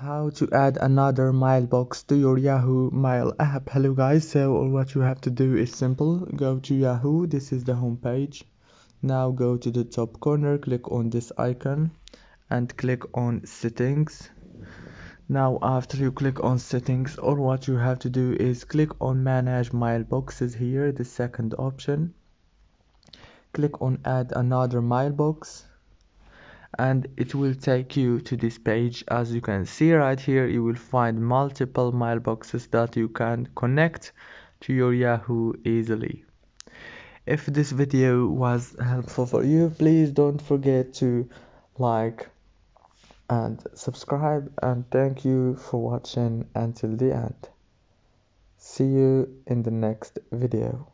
how to add another mailbox to your yahoo mail app. Hello guys. So what you have to do is simple. Go to yahoo. This is the home page. Now go to the top corner. Click on this icon and click on settings. Now after you click on settings or what you have to do is click on manage mailboxes here the second option. Click on add another mailbox and it will take you to this page. As you can see right here you will find multiple mailboxes that you can connect to your Yahoo easily. If this video was helpful for you please don't forget to like and subscribe and thank you for watching until the end. See you in the next video